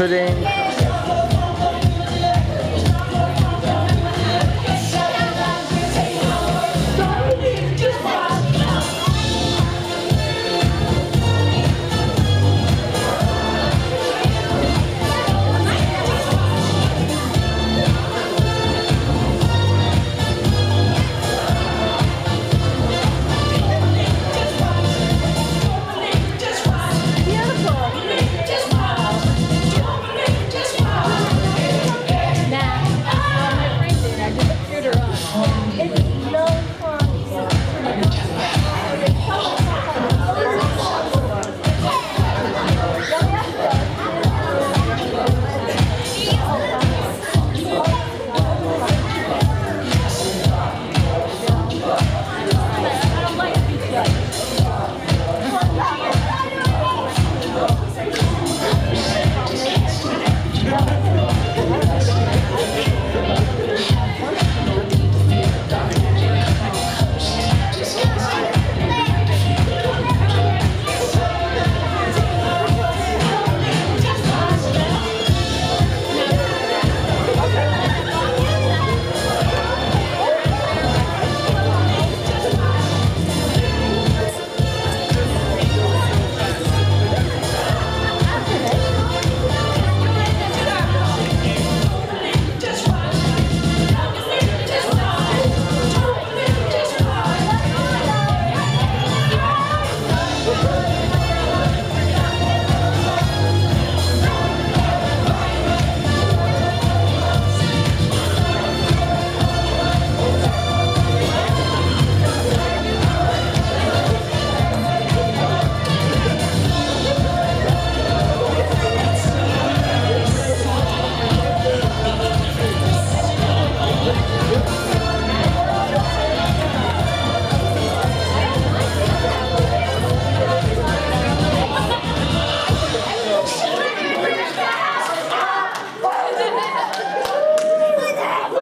Putting.